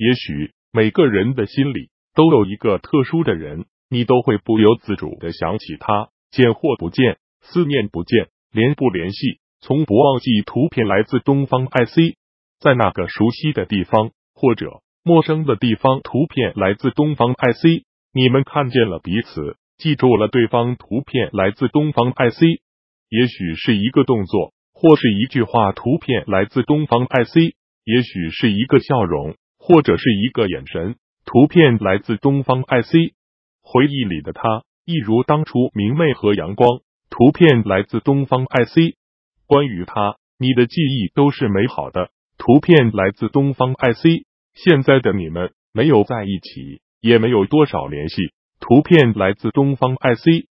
也许每个人的心里都有一个特殊的人，你都会不由自主的想起他，见或不见，思念不见，联不联系，从不忘记。图片来自东方 IC，在那个熟悉的地方或者陌生的地方，图片来自东方 IC，你们看见了彼此，记住了对方。图片来自东方 IC，也许是一个动作，或是一句话。图片来自东方 IC。也许是一个笑容，或者是一个眼神。图片来自东方 IC，回忆里的他一如当初明媚和阳光。图片来自东方 IC，关于他，你的记忆都是美好的。图片来自东方 IC，现在的你们没有在一起，也没有多少联系。图片来自东方 IC。